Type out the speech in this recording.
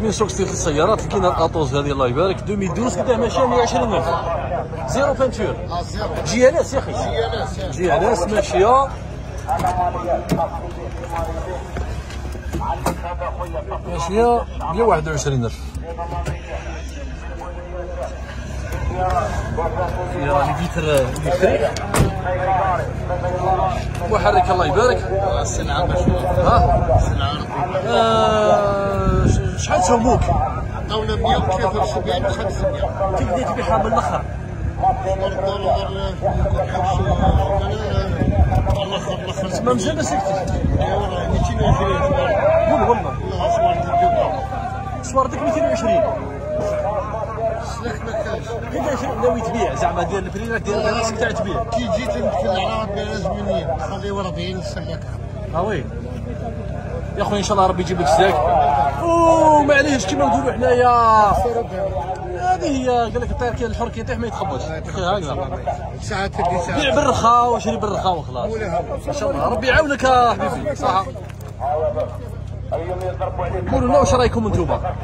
من سوق ستيل السيارات لقينا ال Atos هذه الله يبارك. 2012 قداه ماشية 120000 fr: zéro peinture GLS يا أخي. GLS ماشية. ماشية 121000 فيها les vitres محرك الله يبارك. السلعة مشهور ها؟ السلعة آه، شحال تهموك عطاونا 173 ب 500 كي بديت تبيعها من الأخر. ما مزال ما سكتش قول والله. صوردك 220 كيفاش ناوي تبيع زعما دير البري راك داير راسك تاع تبيع كي جيت نتكلم على ربي على زمنين خليه 40 سلكها ها وي يا خويا ان شاء الله ربي يجيب لك الساك اوه معليش كيما نقولوا حنايا هذه هي قال لك الطير كي الحر كي يطيح ما يتخبطش هكذا ساعات تدي ساعات بيع بالرخاء وشري بالرخاء وخلاص ان شاء الله ربي يعاونك يا حبيبي صح قولوا لنا واش رايكم انتوما